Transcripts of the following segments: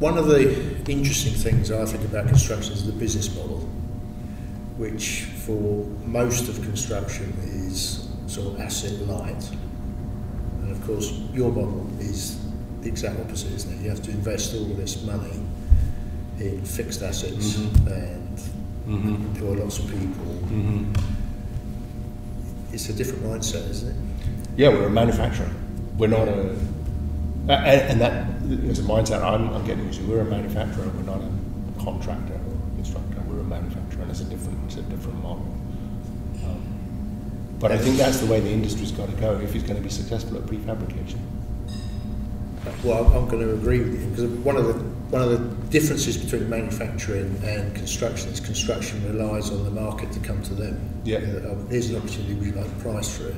one of the interesting things I think about construction is the business model, which for most of construction is sort of asset light. And of course, your model is the exact opposite, isn't it? You have to invest all this money in fixed assets Mhm. and Mm-hmm. employ lots of people. Mm-hmm. It's a different mindset, isn't it? Yeah, we're a manufacturer. We're not a, a- and that is a mindset I'm, I'm getting used to. We're a manufacturer. We're not a contractor or constructor. We're a manufacturer, and it's a different, it's a different model. Um, but I think that's the way the industry's got to go if it's going to be successful at prefabrication. Well, I'm going to agree with you because one of the one of the differences between manufacturing and construction is construction relies on the market to come to them. Yeah. Um, here's an opportunity. Would you like a price for it?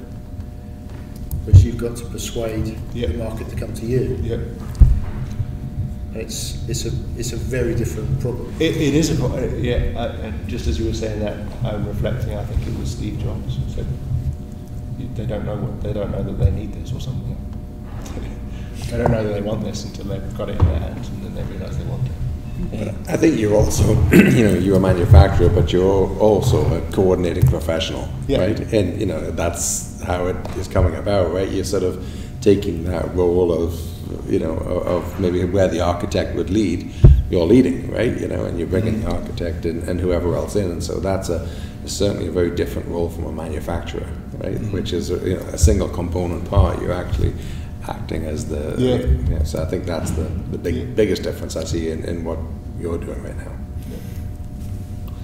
Whereas you've got to persuade Yeah. the market to come to you. Yeah, It's it's a it's a very different problem. it, it is a uh, yeah. Uh, and just as you were saying that, I'm reflecting. I think it was Steve Jobs who said they don't know what they don't know that they need this or something. they don't know that they want this until they've got it in their hands, and then they realise they want it. I think you're also, you know, you're a manufacturer, but you're also a coordinating professional, Yeah. right? And you know that's how it is coming about, right? You're sort of taking that role of, you know, of, maybe where the architect would lead. You're leading, right? You know, and you're bringing the mm-hmm. architect and, and whoever else in, and so that's a certainly a very different role from a manufacturer, right? Mm-hmm. Which is a, you know, a single component part. You're actually acting as the Yeah. so I think that's the, the big Yeah. biggest difference I see in, in what you're doing right now.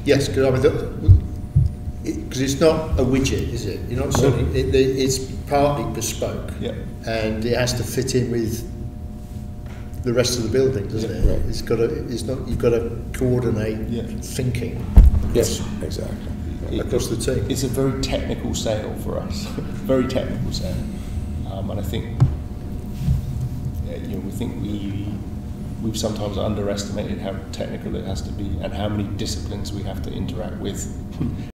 Yes, because I mean, because it's not a widget, is it? You're not selling. It, it, it's partly bespoke, Yeah. and it has to fit in with the rest of the building, doesn't Yeah, it? right. It's got to. It's not. You've got to coordinate Yeah. thinking Yes, exactly. across the team. It's a very technical sale for us, very technical sale, um, and I think yeah, you know we think we we've sometimes underestimated how technical it has to be and how many disciplines we have to interact with